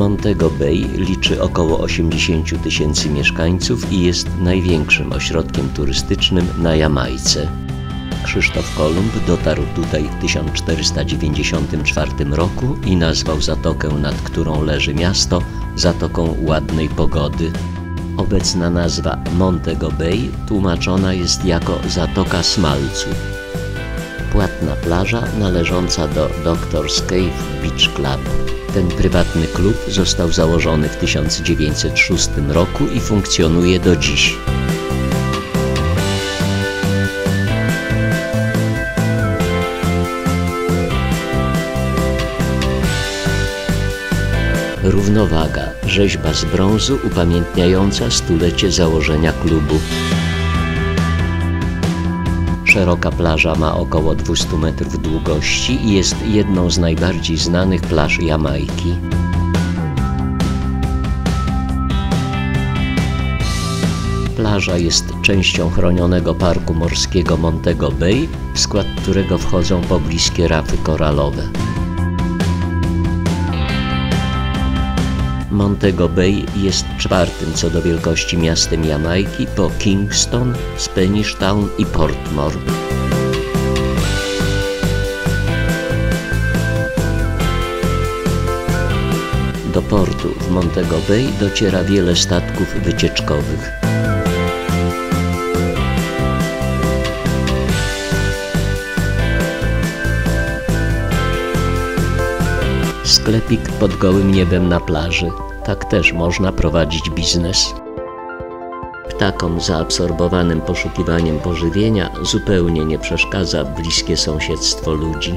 Montego Bay liczy około 80 tysięcy mieszkańców i jest największym ośrodkiem turystycznym na Jamajce. Krzysztof Kolumb dotarł tutaj w 1494 roku i nazwał zatokę, nad którą leży miasto, Zatoką Ładnej Pogody. Obecna nazwa Montego Bay tłumaczona jest jako Zatoka Smalcu. Płatna plaża należąca do Doctor's Cave Beach Club. Ten prywatny klub został założony w 1906 roku i funkcjonuje do dziś. Równowaga, rzeźba z brązu upamiętniająca stulecie założenia klubu. Szeroka plaża ma około 200 metrów długości i jest jedną z najbardziej znanych plaż Jamajki. Plaża jest częścią chronionego parku morskiego Montego Bay, w skład którego wchodzą pobliskie rafy koralowe. Montego Bay jest czwartym co do wielkości miastem Jamajki po Kingston, Spanish Town i Portmore. Do portu w Montego Bay dociera wiele statków wycieczkowych. Sklepik pod gołym niebem na plaży. Tak też można prowadzić biznes. Ptakom zaabsorbowanym poszukiwaniem pożywienia zupełnie nie przeszkadza bliskie sąsiedztwo ludzi.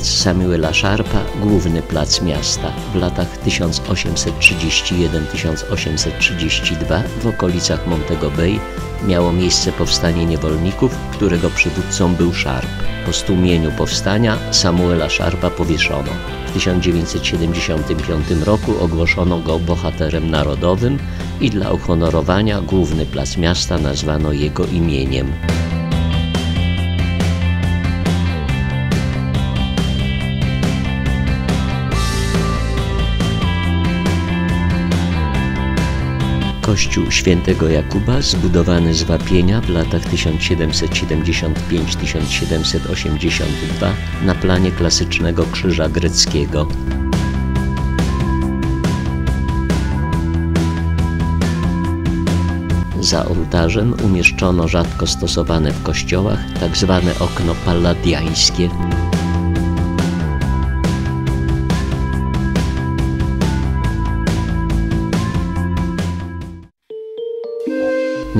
Plac Samuela Sharpa, główny plac miasta. W latach 1831-1832 w okolicach Montego Bay miało miejsce powstanie niewolników, którego przywódcą był Sharp. Po stłumieniu powstania Samuela Sharpa powieszono. W 1975 roku ogłoszono go bohaterem narodowym i dla uhonorowania główny plac miasta nazwano jego imieniem. Kościół świętego Jakuba, zbudowany z wapienia w latach 1775-1782 na planie klasycznego krzyża greckiego. Za ołtarzem umieszczono rzadko stosowane w kościołach tzw. Tak okno palladiańskie.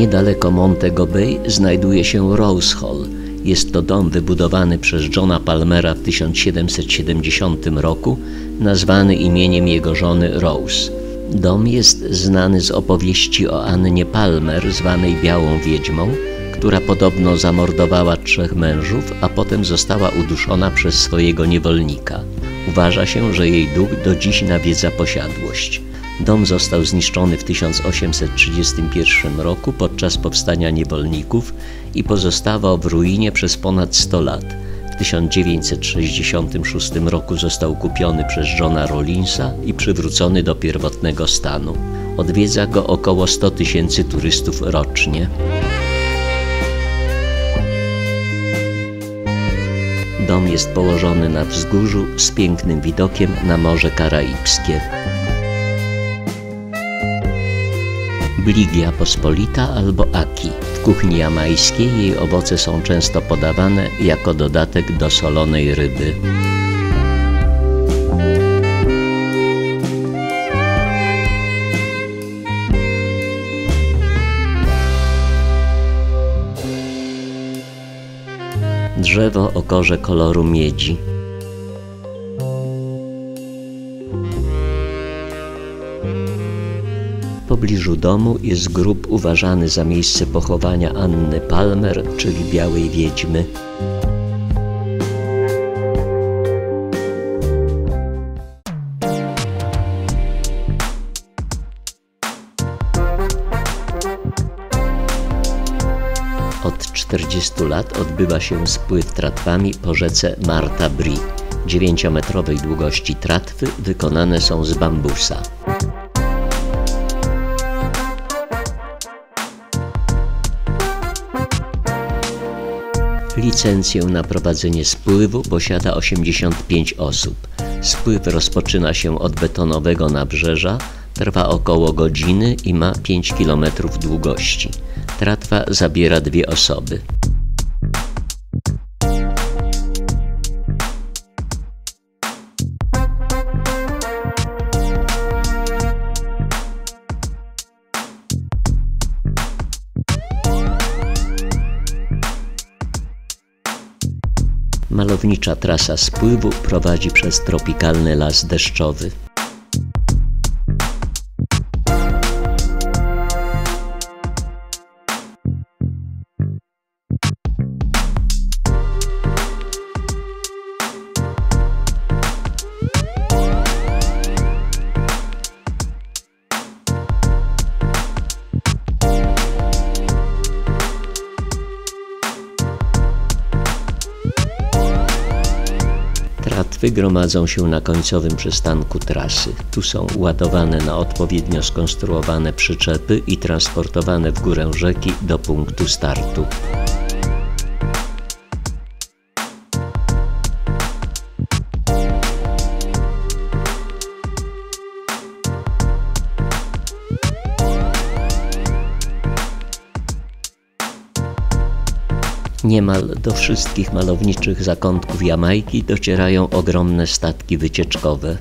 Niedaleko Montego Bay znajduje się Rose Hall. Jest to dom wybudowany przez Johna Palmera w 1770 roku, nazwany imieniem jego żony Rose. Dom jest znany z opowieści o Annie Palmer, zwanej Białą Wiedźmą, która podobno zamordowała trzech mężów, a potem została uduszona przez swojego niewolnika. Uważa się, że jej duch do dziś nawiedza posiadłość. Dom został zniszczony w 1831 roku podczas powstania niewolników i pozostawał w ruinie przez ponad 100 lat. W 1966 roku został kupiony przez Johna Rollinsa i przywrócony do pierwotnego stanu. Odwiedza go około 100 tysięcy turystów rocznie. Dom jest położony na wzgórzu z pięknym widokiem na Morze Karaibskie. Bligia pospolita albo aki. W kuchni jamajskiej jej owoce są często podawane jako dodatek do solonej ryby. Drzewo o korze koloru miedzi. Pobliżu domu jest grób uważany za miejsce pochowania Anny Palmer, czyli Białej Wiedźmy. Od 40 lat odbywa się spływ tratwami po rzece Marta Brie. 9-metrowej długości tratwy wykonane są z bambusa. Licencję na prowadzenie spływu posiada 85 osób. Spływ rozpoczyna się od betonowego nabrzeża, trwa około godziny i ma 5 km długości. Tratwa zabiera dwie osoby. Trasa spływu prowadzi przez tropikalny las deszczowy. Gromadzą się na końcowym przystanku trasy. Tu są ładowane na odpowiednio skonstruowane przyczepy i transportowane w górę rzeki do punktu startu. Niemal do wszystkich malowniczych zakątków Jamajki docierają ogromne statki wycieczkowe.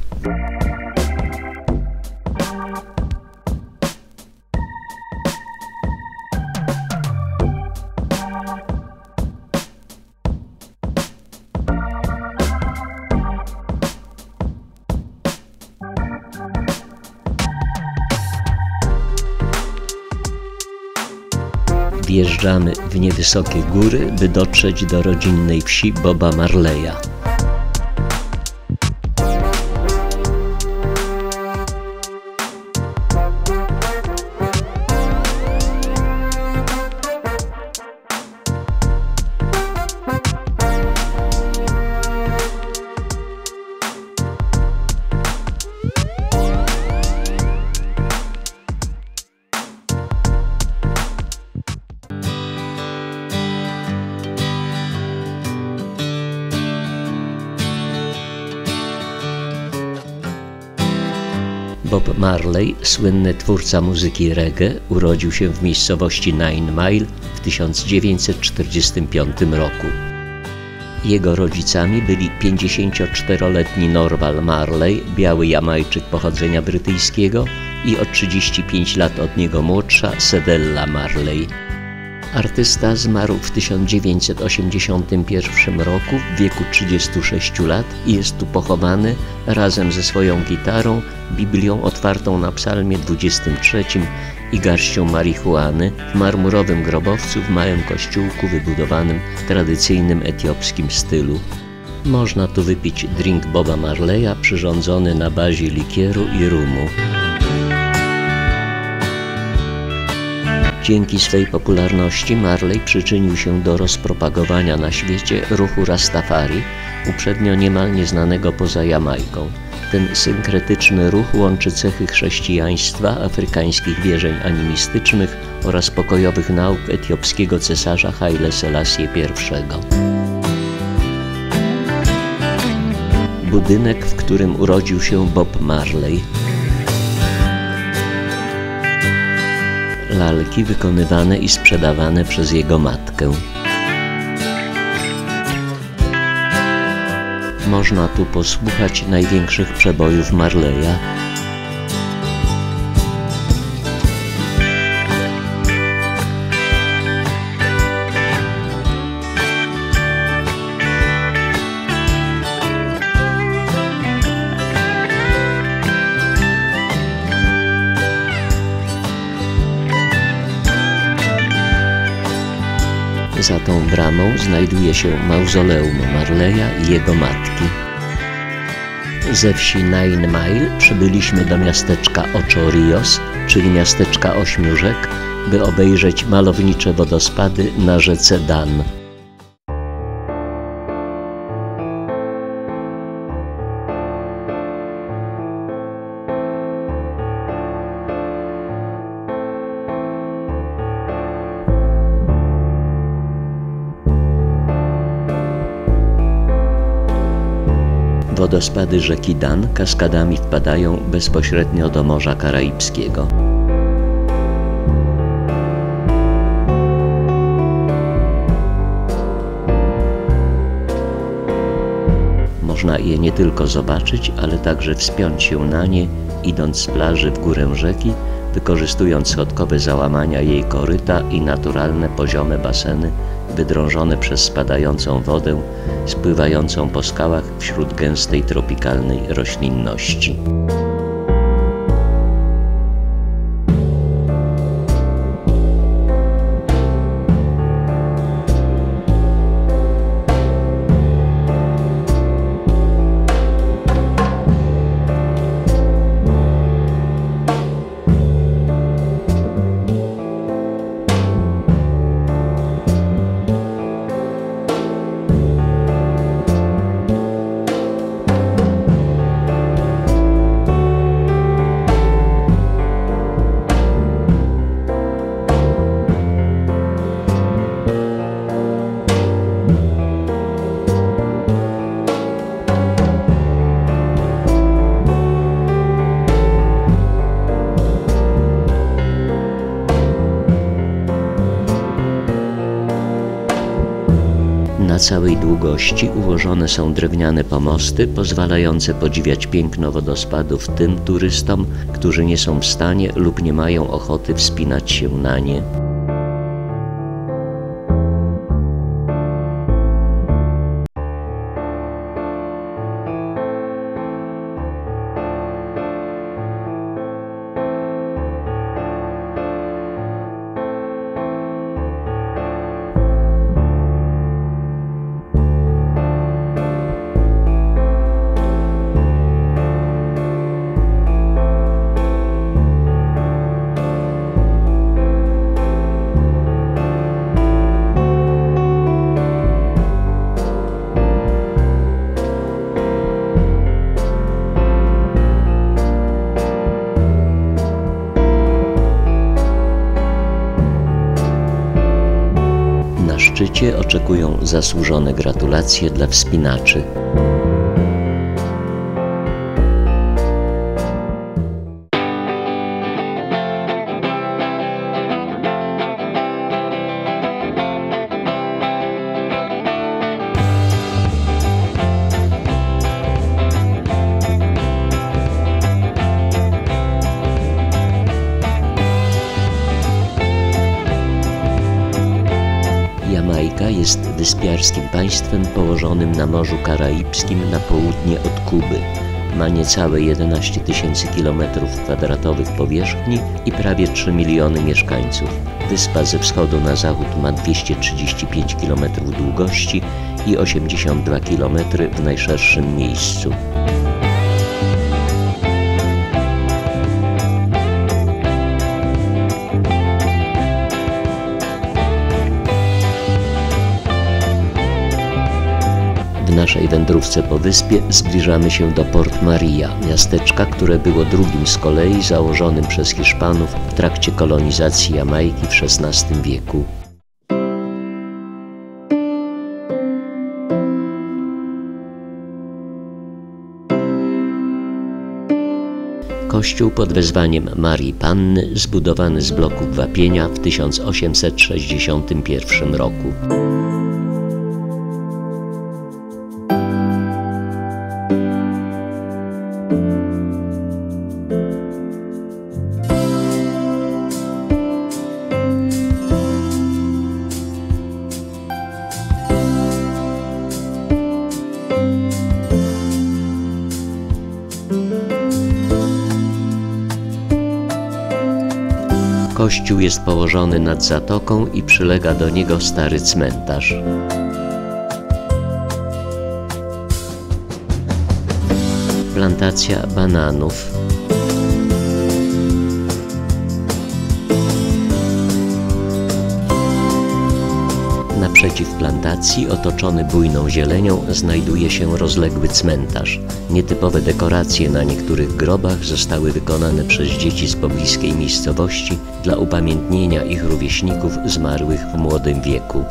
Niewysokie góry, by dotrzeć do rodzinnej wsi Boba Marleya. Słynny twórca muzyki reggae, urodził się w miejscowości Nine Mile w 1945 roku. Jego rodzicami byli 54-letni Norval Marley, biały Jamajczyk pochodzenia brytyjskiego i o 35 lat od niego młodsza Sedella Marley. Artysta zmarł w 1981 roku w wieku 36 lat i jest tu pochowany razem ze swoją gitarą, Biblią otwartą na psalmie 23 i garścią marihuany w marmurowym grobowcu w małym kościółku wybudowanym w tradycyjnym etiopskim stylu. Można tu wypić drink Boba Marleya przyrządzony na bazie likieru i rumu. Dzięki swej popularności Marley przyczynił się do rozpropagowania na świecie ruchu Rastafari, uprzednio niemal nieznanego poza Jamajką. Ten synkretyczny ruch łączy cechy chrześcijaństwa, afrykańskich wierzeń animistycznych oraz pokojowych nauk etiopskiego cesarza Haile Selassie I. Budynek, w którym urodził się Bob Marley, lalki wykonywane i sprzedawane przez jego matkę. Można tu posłuchać największych przebojów Marleya. Za tą bramą znajduje się mauzoleum Marleya i jego matki. Ze wsi Nine Mile przybyliśmy do miasteczka Ocho Rios, czyli miasteczka ośmiu rzek, by obejrzeć malownicze wodospady na rzece Dan. Wodospady rzeki Dan kaskadami wpadają bezpośrednio do Morza Karaibskiego. Można je nie tylko zobaczyć, ale także wspiąć się na nie, idąc z plaży w górę rzeki, wykorzystując schodkowe załamania jej koryta i naturalne poziome baseny wydrążone przez spadającą wodę, spływającą po skałach wśród gęstej tropikalnej roślinności. Całej długości ułożone są drewniane pomosty pozwalające podziwiać piękno wodospadów tym turystom, którzy nie są w stanie lub nie mają ochoty wspinać się na nie. Zasłużone gratulacje dla wspinaczy. Jamajka jest wyspiarskim państwem położonym na Morzu Karaibskim na południe od Kuby. Ma niecałe 11 tysięcy kilometrów kwadratowych powierzchni i prawie 3 miliony mieszkańców. Wyspa ze wschodu na zachód ma 235 km długości i 82 km w najszerszym miejscu. W naszej wędrówce po wyspie zbliżamy się do Port Maria, miasteczka, które było drugim z kolei założonym przez Hiszpanów w trakcie kolonizacji Jamajki w XVI wieku. Kościół pod wezwaniem Marii Panny, zbudowany z bloków wapienia w 1861 roku. Jest położony nad zatoką i przylega do niego stary cmentarz. Plantacja bananów. Naprzeciw plantacji, otoczony bujną zielenią, znajduje się rozległy cmentarz. Nietypowe dekoracje na niektórych grobach zostały wykonane przez dzieci z pobliskiej miejscowości dla upamiętnienia ich rówieśników zmarłych w młodym wieku.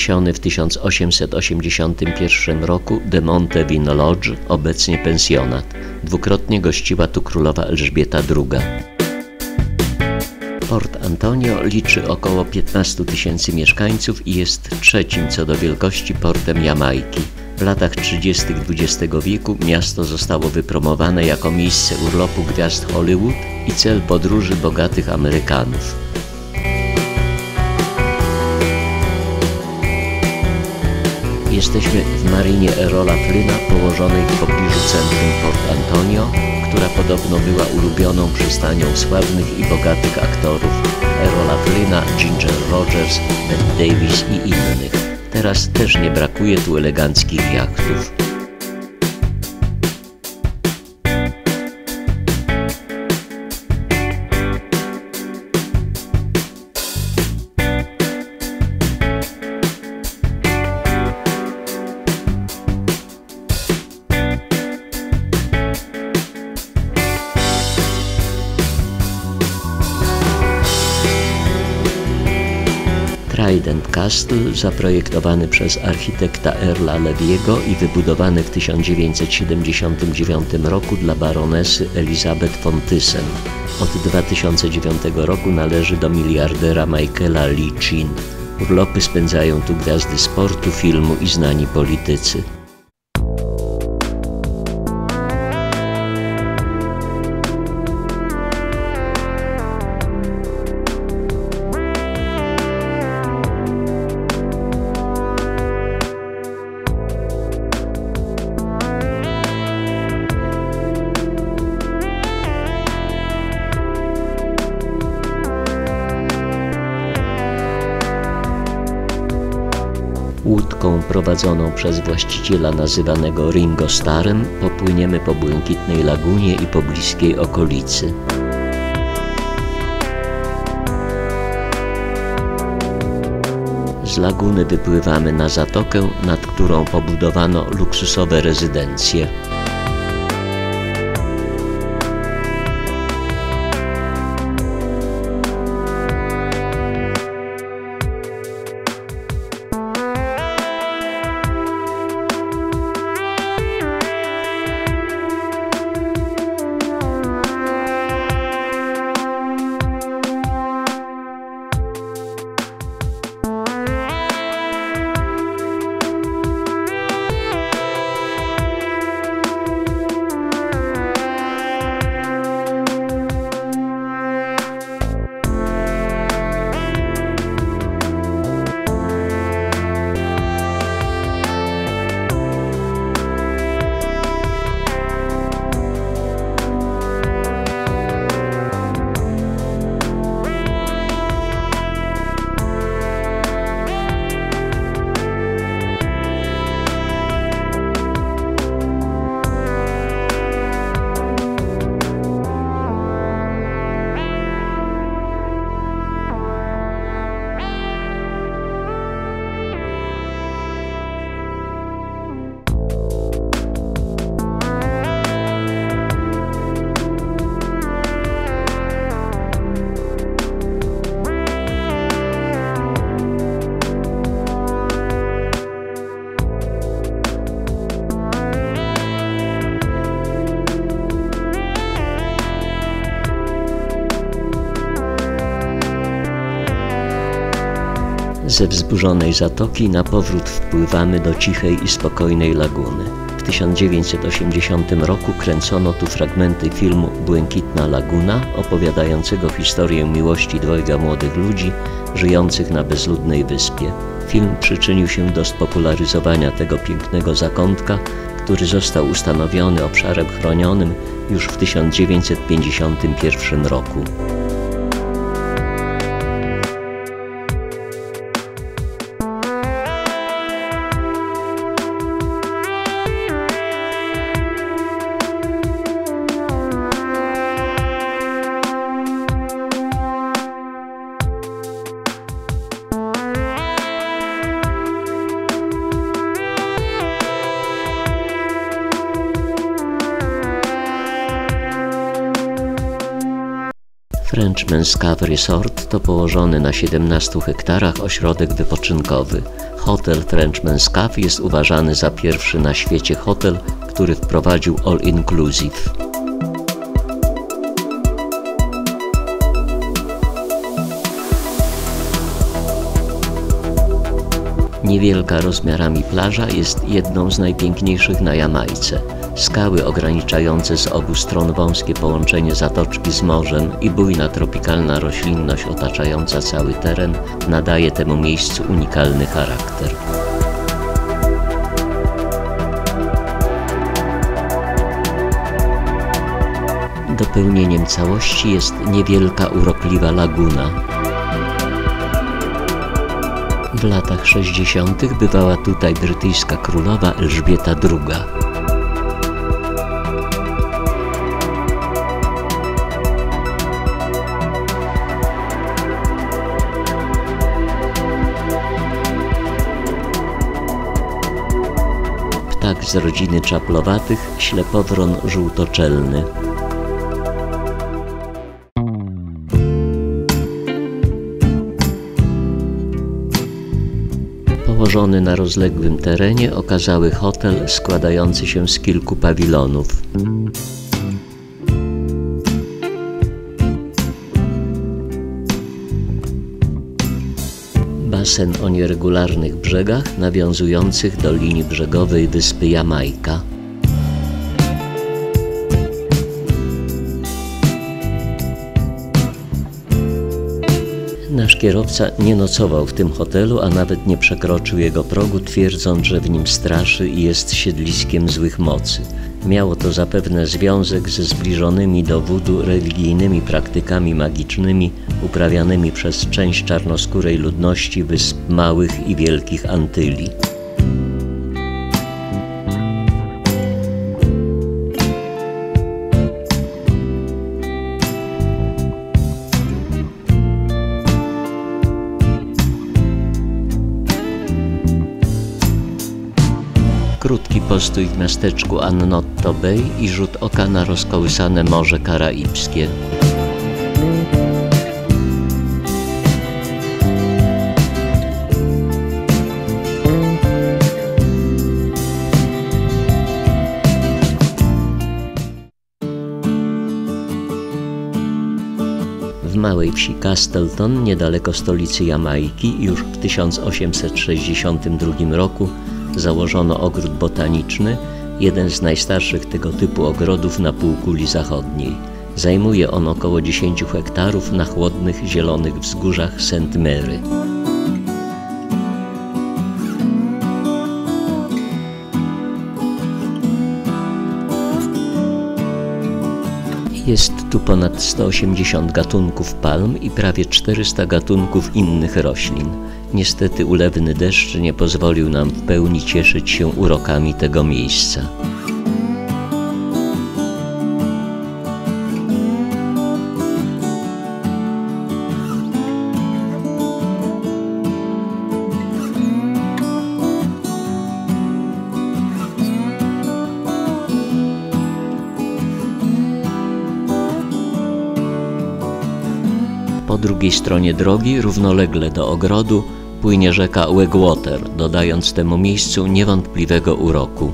Wzniesiony w 1881 roku de Monte Vino Lodge, obecnie pensjonat. Dwukrotnie gościła tu królowa Elżbieta II. Port Antonio liczy około 15 tysięcy mieszkańców i jest trzecim co do wielkości portem Jamajki. W latach 30. XX wieku miasto zostało wypromowane jako miejsce urlopu gwiazd Hollywood i cel podróży bogatych Amerykanów. Jesteśmy w marinie Erola Flyna położonej w pobliżu centrum Port Antonio, która podobno była ulubioną przystanią sławnych i bogatych aktorów Erola Flyna, Ginger Rogers, Ben Davis i innych. Teraz też nie brakuje tu eleganckich jachtów. Zaprojektowany przez architekta Erla Lewiego i wybudowany w 1979 roku dla baronesy Elizabeth von Thyssen. Od 2009 roku należy do miliardera Michaela Lee Chin. Urlopy spędzają tu gwiazdy sportu, filmu i znani politycy. Prowadzoną przez właściciela nazywanego Ringo Starem popłyniemy po Błękitnej Lagunie i pobliskiej okolicy. Z laguny wypływamy na zatokę, nad którą pobudowano luksusowe rezydencje. Ze wzburzonej zatoki na powrót wpływamy do cichej i spokojnej laguny. W 1980 roku kręcono tu fragmenty filmu Błękitna Laguna, opowiadającego historię miłości dwojga młodych ludzi żyjących na bezludnej wyspie. Film przyczynił się do spopularyzowania tego pięknego zakątka, który został ustanowiony obszarem chronionym już w 1951 roku. Cave Resort to położony na 17 hektarach ośrodek wypoczynkowy. Hotel Frenchman's Cave jest uważany za pierwszy na świecie hotel, który wprowadził all inclusive. Niewielka rozmiarami plaża jest jedną z najpiękniejszych na Jamajce. Skały ograniczające z obu stron wąskie połączenie zatoczki z morzem i bujna tropikalna roślinność otaczająca cały teren nadaje temu miejscu unikalny charakter. Dopełnieniem całości jest niewielka urokliwa laguna, w latach 60. bywała tutaj brytyjska królowa Elżbieta II. Z rodziny czaplowatych, ślepowron żółtoczelny. Położony na rozległym terenie okazały hotel składający się z kilku pawilonów. Basen o nieregularnych brzegach nawiązujących do linii brzegowej wyspy Jamajka. Nasz kierowca nie nocował w tym hotelu, a nawet nie przekroczył jego progu, twierdząc, że w nim straszy i jest siedliskiem złych mocy. Miało to zapewne związek ze zbliżonymi do wudu religijnymi praktykami magicznymi uprawianymi przez część czarnoskórej ludności wysp Małych i Wielkich Antylii. Postój w miasteczku Annotto Bay i rzut oka na rozkołysane Morze Karaibskie. W małej wsi Castleton, niedaleko stolicy Jamajki, już w 1862 roku założono ogród botaniczny, jeden z najstarszych tego typu ogrodów na półkuli zachodniej. Zajmuje on około 10 hektarów na chłodnych, zielonych wzgórzach St. Mary. Jest tu ponad 180 gatunków palm i prawie 400 gatunków innych roślin. Niestety ulewny deszcz nie pozwolił nam w pełni cieszyć się urokami tego miejsca. Po drugiej stronie drogi, równolegle do ogrodu, płynie rzeka Wegwater, dodając temu miejscu niewątpliwego uroku.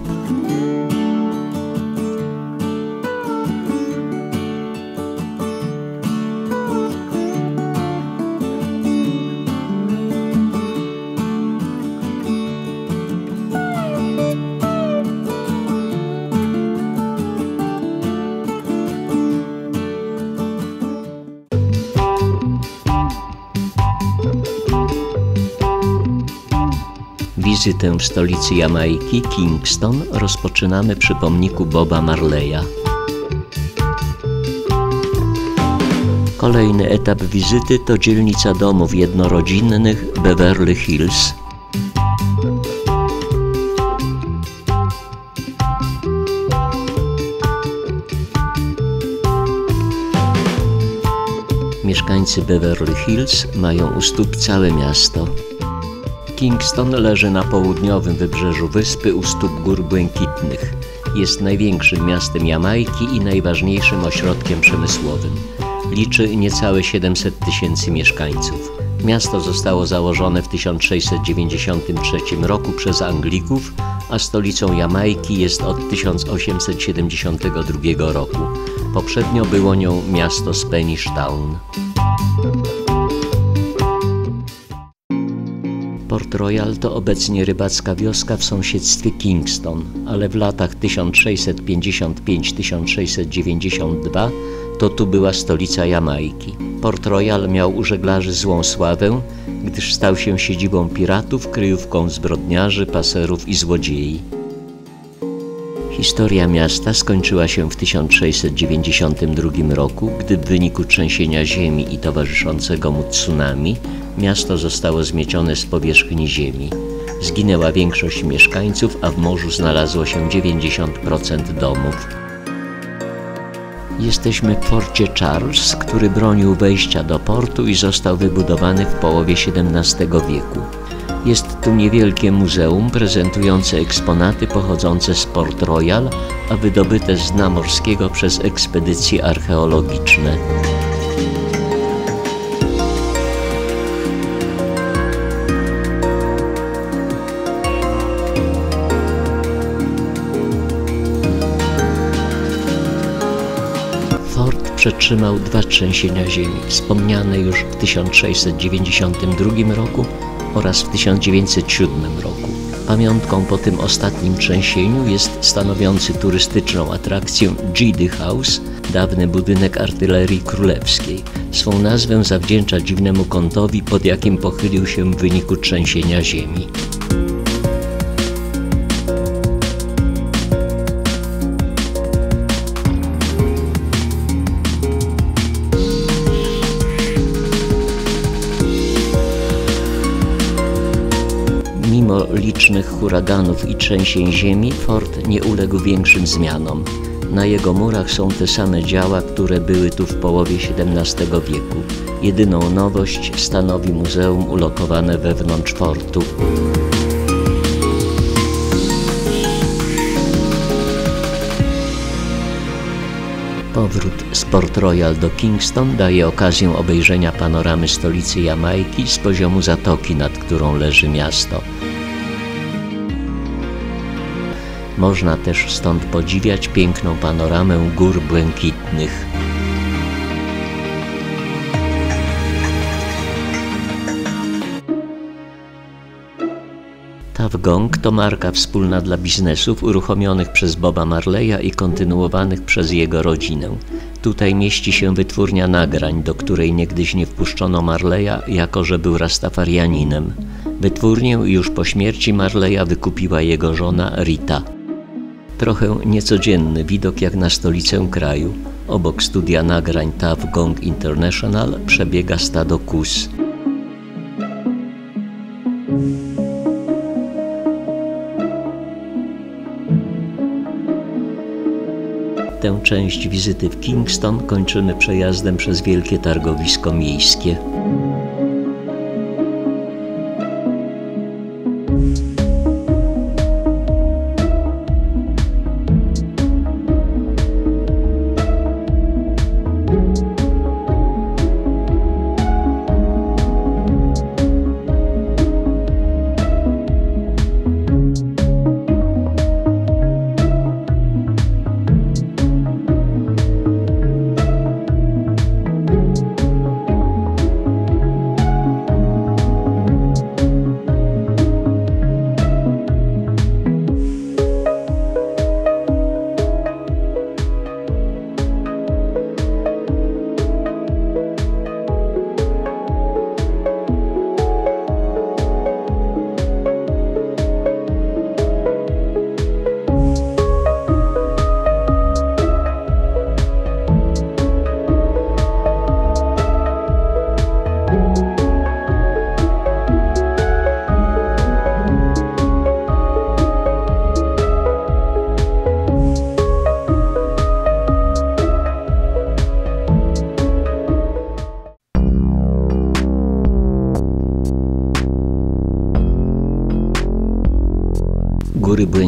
Wizytę w stolicy Jamajki, Kingston, rozpoczynamy przy pomniku Boba Marleya. Kolejny etap wizyty to dzielnica domów jednorodzinnych Beverly Hills. Mieszkańcy Beverly Hills mają u stóp całe miasto. Kingston leży na południowym wybrzeżu wyspy u stóp Gór Błękitnych. Jest największym miastem Jamajki i najważniejszym ośrodkiem przemysłowym. Liczy niecałe 700 tysięcy mieszkańców. Miasto zostało założone w 1693 roku przez Anglików, a stolicą Jamajki jest od 1872 roku. Poprzednio było nią miasto Spanish Town. Port Royal to obecnie rybacka wioska w sąsiedztwie Kingston, ale w latach 1655-1692 to tu była stolica Jamajki. Port Royal miał u żeglarzy złą sławę, gdyż stał się siedzibą piratów, kryjówką zbrodniarzy, paserów i złodziei. Historia miasta skończyła się w 1692 roku, gdy w wyniku trzęsienia ziemi i towarzyszącego mu tsunami miasto zostało zmiecione z powierzchni ziemi. Zginęła większość mieszkańców, a w morzu znalazło się 90% domów. Jesteśmy w porcie Charles, który bronił wejścia do portu i został wybudowany w połowie XVII wieku. Jest tu niewielkie muzeum prezentujące eksponaty pochodzące z Port Royal, a wydobyte z dna morskiego przez ekspedycje archeologiczne. Przetrzymał dwa trzęsienia ziemi, wspomniane już w 1692 roku oraz w 1907 roku. Pamiątką po tym ostatnim trzęsieniu jest stanowiący turystyczną atrakcję Gidi House, dawny budynek artylerii królewskiej. Swą nazwę zawdzięcza dziwnemu kątowi, pod jakim pochylił się w wyniku trzęsienia ziemi. Licznych huraganów i trzęsień ziemi, fort nie uległ większym zmianom. Na jego murach są te same działa, które były tu w połowie XVII wieku. Jedyną nowość stanowi muzeum ulokowane wewnątrz fortu. Powrót z Port Royal do Kingston daje okazję obejrzenia panoramy stolicy Jamajki z poziomu zatoki, nad którą leży miasto. Można też stąd podziwiać piękną panoramę gór błękitnych. Tav Gong to marka wspólna dla biznesów uruchomionych przez Boba Marleya i kontynuowanych przez jego rodzinę. Tutaj mieści się wytwórnia nagrań, do której niegdyś nie wpuszczono Marleya, jako że był rastafarianinem. Wytwórnię już po śmierci Marleya wykupiła jego żona Rita. Trochę niecodzienny widok jak na stolicę kraju. Obok studia nagrań Tav Gong International przebiega stado kus. Tę część wizyty w Kingston kończymy przejazdem przez wielkie targowisko miejskie.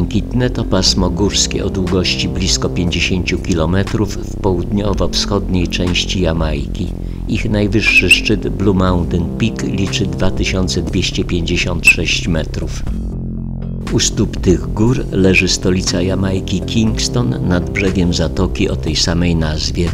Błękitne to pasmo górskie o długości blisko 50 km w południowo-wschodniej części Jamajki. Ich najwyższy szczyt Blue Mountain Peak liczy 2256 metrów. U stóp tych gór leży stolica Jamajki Kingston nad brzegiem zatoki o tej samej nazwie.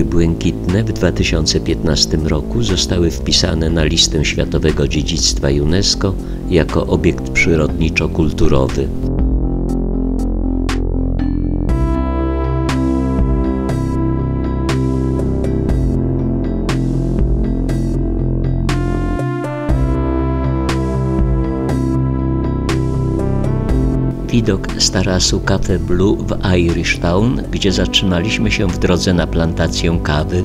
Góry Błękitne w 2015 roku zostały wpisane na listę Światowego Dziedzictwa UNESCO jako obiekt przyrodniczo-kulturowy. Widok z tarasu Cafe Blue w Irish Town, gdzie zatrzymaliśmy się w drodze na plantację kawy.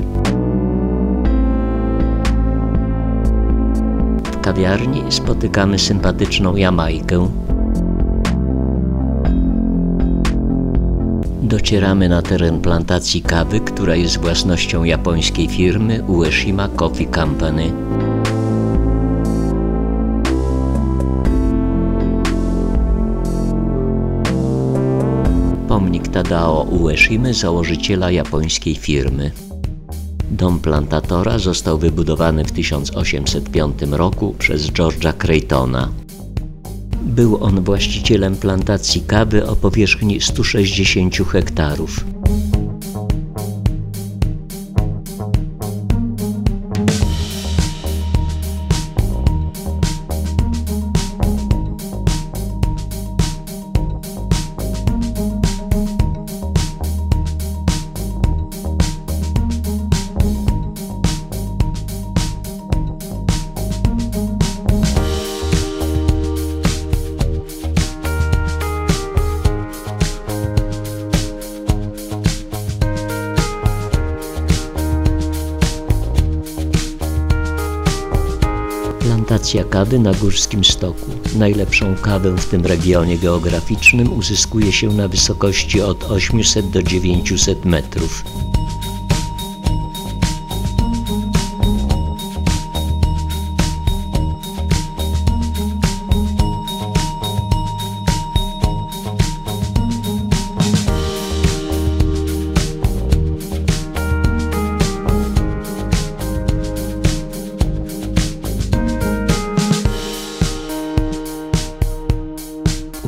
W kawiarni spotykamy sympatyczną Jamajkę. Docieramy na teren plantacji kawy, która jest własnością japońskiej firmy Ueshima Coffee Company. Tadao Ueshimy, założyciela japońskiej firmy. Dom plantatora został wybudowany w 1805 roku przez George'a Craytona. Był on właścicielem plantacji kawy o powierzchni 160 hektarów. Kawy na Górskim Stoku. Najlepszą kawę w tym regionie geograficznym uzyskuje się na wysokości od 800 do 900 metrów.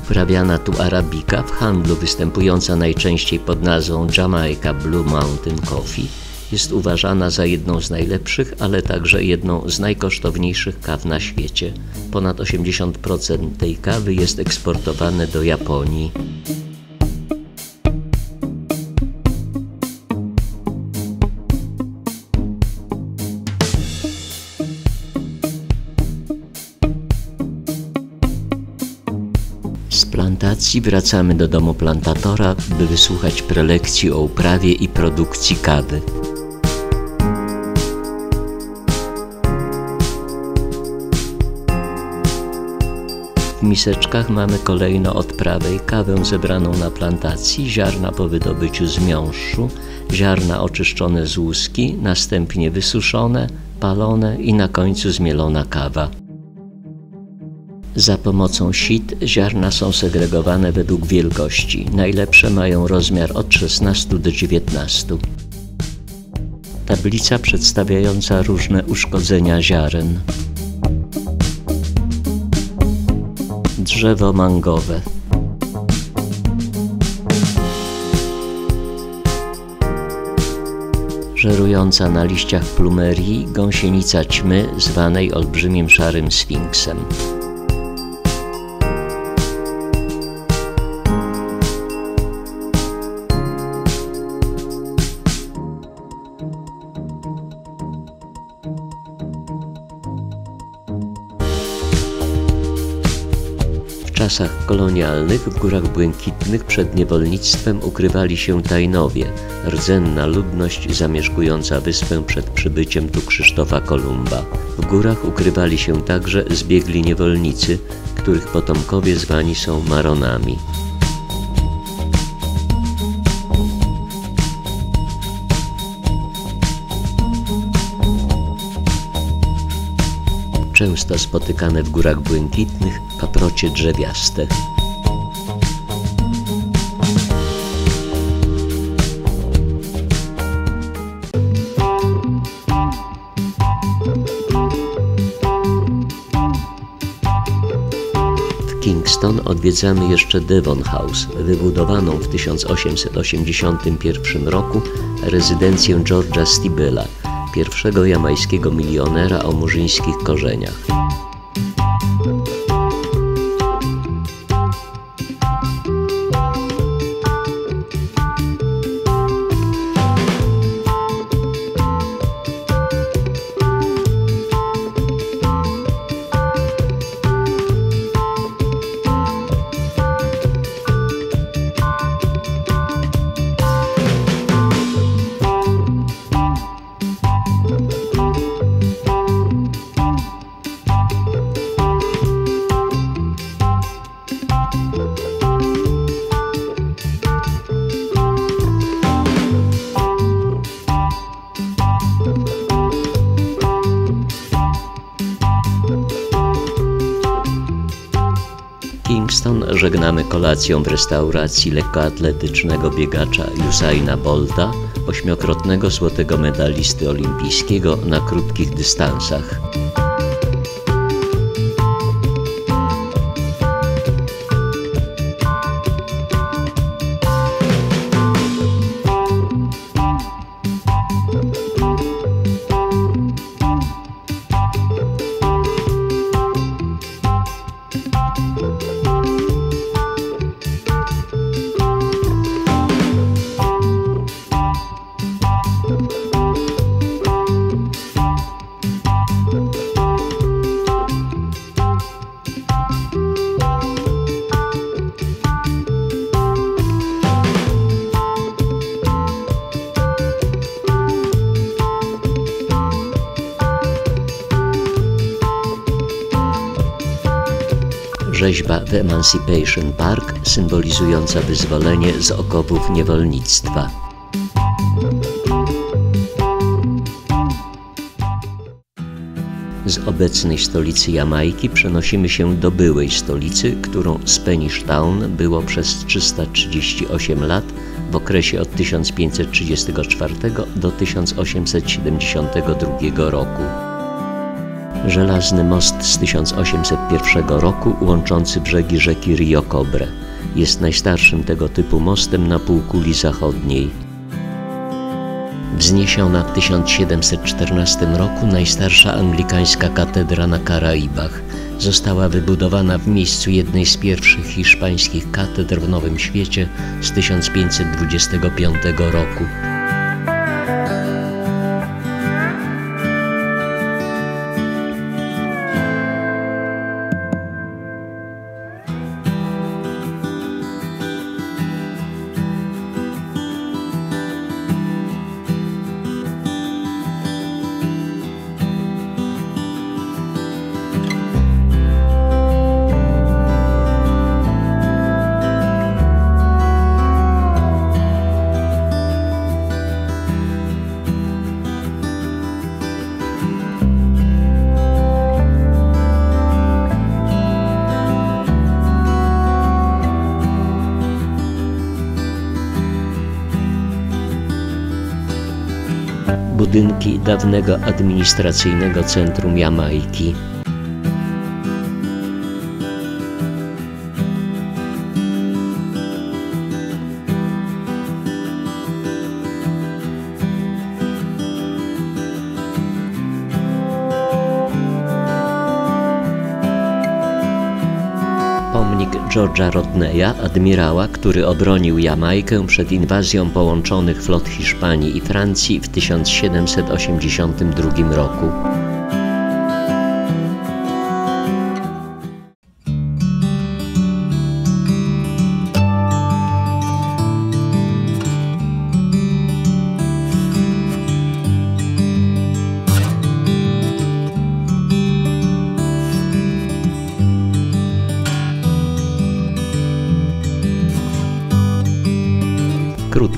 Uprawiana tu arabika, w handlu występująca najczęściej pod nazwą Jamaica Blue Mountain Coffee, jest uważana za jedną z najlepszych, ale także jedną z najkosztowniejszych kaw na świecie. Ponad 80% tej kawy jest eksportowane do Japonii. Plantacji wracamy do domu plantatora, by wysłuchać prelekcji o uprawie i produkcji kawy. W miseczkach mamy kolejno od prawej kawę zebraną na plantacji, ziarna po wydobyciu z miąższu, ziarna oczyszczone z łuski, następnie wysuszone, palone i na końcu zmielona kawa. Za pomocą sit ziarna są segregowane według wielkości. Najlepsze mają rozmiar od 16 do 19. Tablica przedstawiająca różne uszkodzenia ziaren. Drzewo mangowe. Żerująca na liściach plumerii gąsienica ćmy zwanej olbrzymim szarym sfinksem. Czasach kolonialnych w Górach Błękitnych przed niewolnictwem ukrywali się Tajnowie, rdzenna ludność zamieszkująca wyspę przed przybyciem tu Krzysztofa Kolumba. W górach ukrywali się także zbiegli niewolnicy, których potomkowie zwani są Maronami. Często spotykane w górach błękitnych, paprocie drzewiaste. Kingston odwiedzamy jeszcze Devon House, wybudowaną w 1881 roku rezydencję George'a Stibela, pierwszego jamańskiego milionera o murzyńskich korzeniach. Żegnamy kolacją w restauracji lekkoatletycznego biegacza Usaina Bolta, ośmiokrotnego złotego medalisty olimpijskiego na krótkich dystansach. Emancipation Park symbolizująca wyzwolenie z okopów niewolnictwa. Z obecnej stolicy Jamajki przenosimy się do byłej stolicy, którą Spanish Town było przez 338 lat w okresie od 1534 do 1872 roku. Żelazny most z 1801 roku łączący brzegi rzeki Rio Cobre jest najstarszym tego typu mostem na półkuli zachodniej. Wzniesiona w 1714 roku najstarsza anglikańska katedra na Karaibach została wybudowana w miejscu jednej z pierwszych hiszpańskich katedr w Nowym Świecie z 1525 roku. Dawnego administracyjnego centrum Jamajki. George'a Rodneya, admirała, który obronił Jamajkę przed inwazją połączonych flot Hiszpanii i Francji w 1782 roku.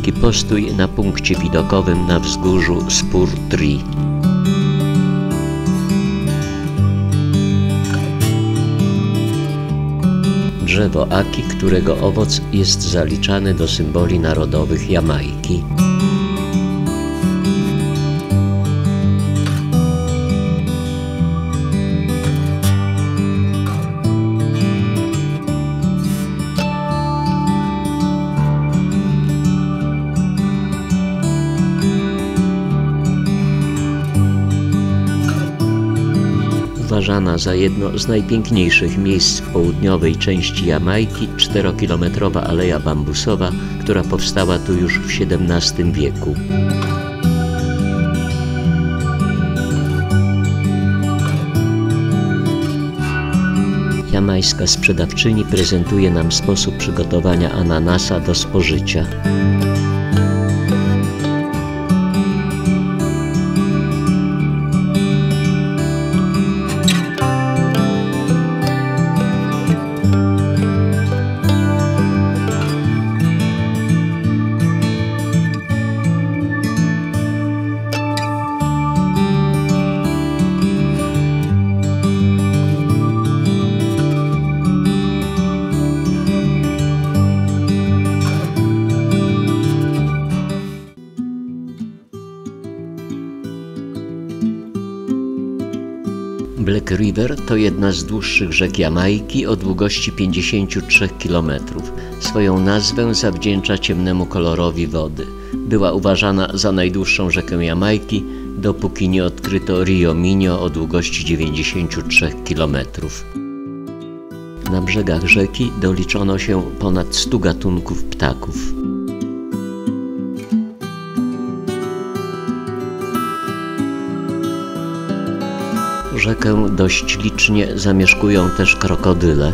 krótki postój na punkcie widokowym na wzgórzu Spur Tri. Drzewo aki, którego owoc jest zaliczany do symboli narodowych Jamajki. Uważana za jedno z najpiękniejszych miejsc w południowej części Jamajki, czterokilometrowa aleja bambusowa, która powstała tu już w XVII wieku. Jamajska sprzedawczyni prezentuje nam sposób przygotowania ananasa do spożycia. Black River to jedna z dłuższych rzek Jamajki o długości 53 km. Swoją nazwę zawdzięcza ciemnemu kolorowi wody. Była uważana za najdłuższą rzekę Jamajki, dopóki nie odkryto Rio Minio o długości 93 km. Na brzegach rzeki doliczono się ponad 100 gatunków ptaków. Rzekę dość licznie zamieszkują też krokodyle.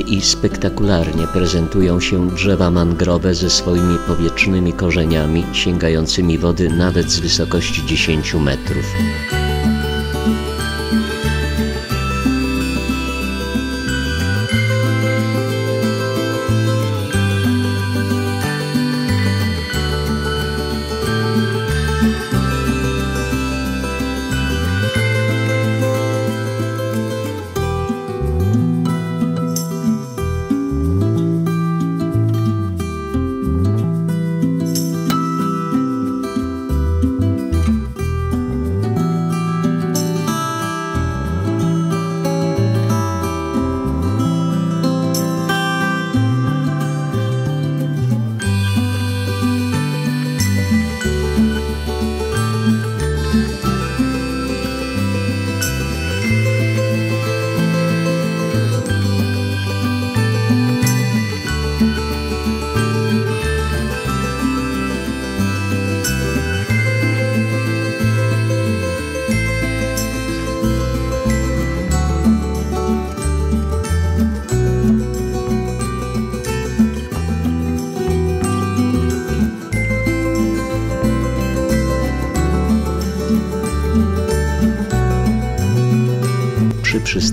I spektakularnie prezentują się drzewa mangrowe ze swoimi powietrznymi korzeniami sięgającymi wody nawet z wysokości 10 metrów.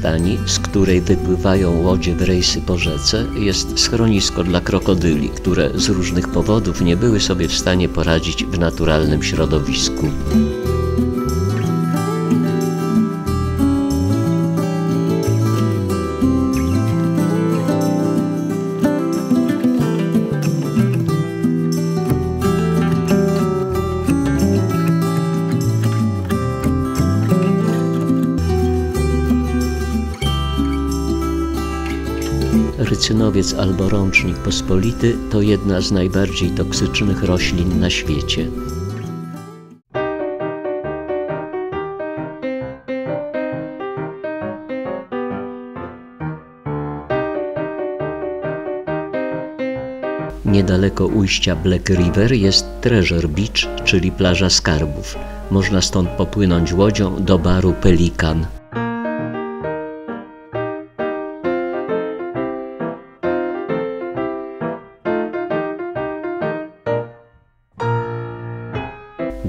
Przystani, z której wypływają łodzie w rejsy po rzece, jest schronisko dla krokodyli, które z różnych powodów nie były sobie w stanie poradzić w naturalnym środowisku. Rycynowiec albo rącznik pospolity to jedna z najbardziej toksycznych roślin na świecie. Niedaleko ujścia Black River jest Treasure Beach, czyli plaża skarbów. Można stąd popłynąć łodzią do baru Pelikan.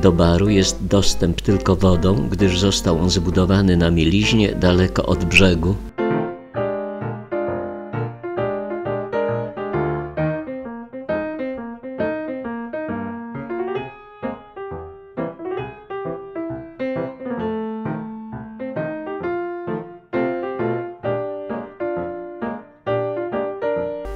Do baru jest dostęp tylko wodą, gdyż został on zbudowany na mieliźnie daleko od brzegu.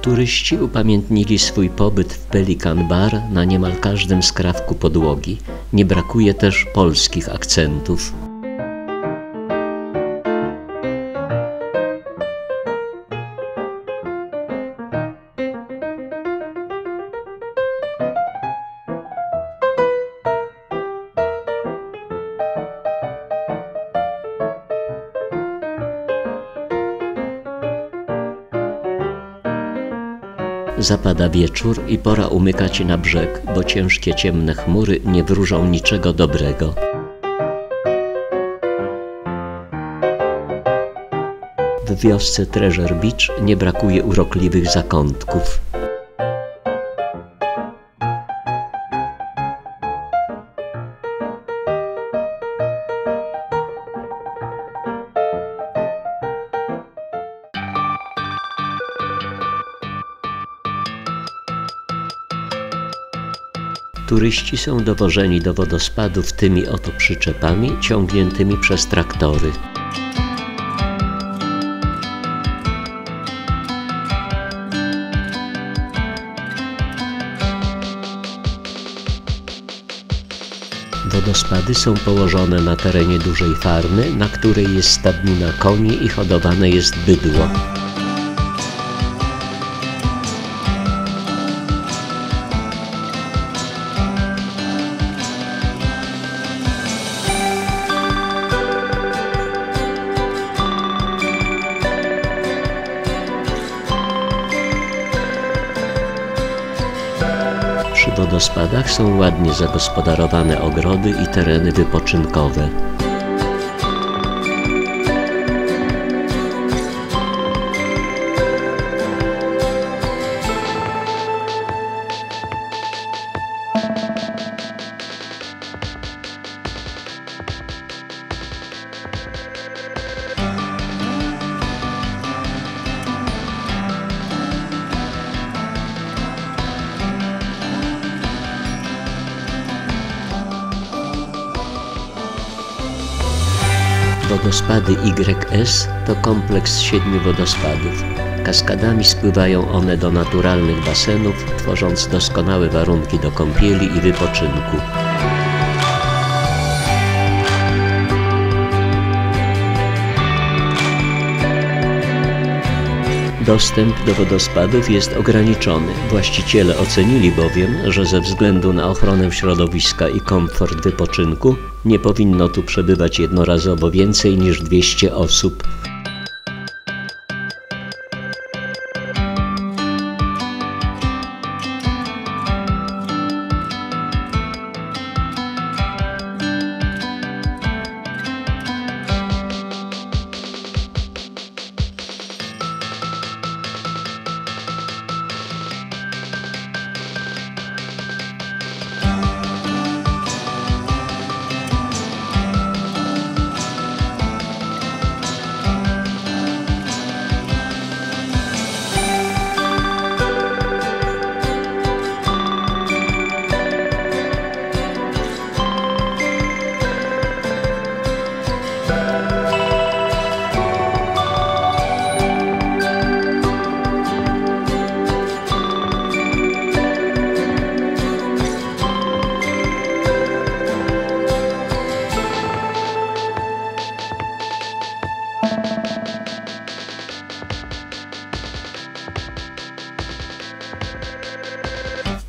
Turyści upamiętnili swój pobyt w Pelikan Bar na niemal każdym skrawku podłogi. Nie brakuje też polskich akcentów. Zapada wieczór i pora umykać na brzeg, bo ciężkie ciemne chmury nie wróżą niczego dobrego. W wiosce Treasure Beach nie brakuje urokliwych zakątków. Turyści są dowożeni do wodospadów tymi oto przyczepami ciągniętymi przez traktory. Wodospady są położone na terenie dużej farmy, na której jest stadnina koni i hodowane jest bydło. Wodospadach są ładnie zagospodarowane ogrody i tereny wypoczynkowe. Wodospady YS to kompleks siedmiu wodospadów. Kaskadami spływają one do naturalnych basenów, tworząc doskonałe warunki do kąpieli i wypoczynku. Dostęp do wodospadów jest ograniczony. Właściciele ocenili bowiem, że ze względu na ochronę środowiska i komfort wypoczynku nie powinno tu przebywać jednorazowo więcej niż 200 osób.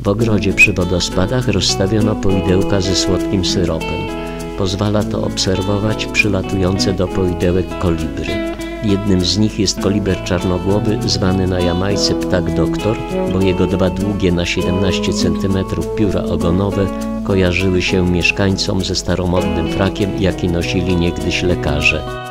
W ogrodzie przy wodospadach rozstawiono poidełka ze słodkim syropem. Pozwala to obserwować przylatujące do poidełek kolibry. Jednym z nich jest koliber czarnogłowy, zwany na Jamajce ptak doktor, bo jego dwa długie na 17 cm pióra ogonowe kojarzyły się mieszkańcom ze staromodnym frakiem, jaki nosili niegdyś lekarze.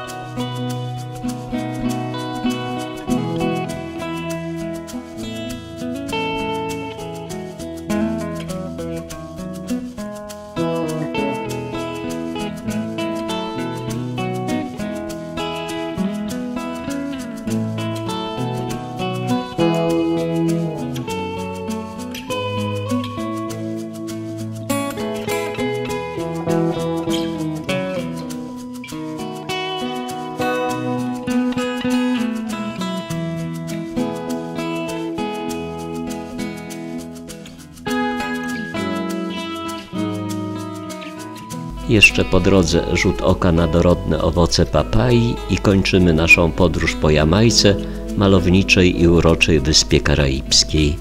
Jeszcze po drodze rzut oka na dorodne owoce papai i kończymy naszą podróż po Jamajce, malowniczej i uroczej wyspie karaibskiej.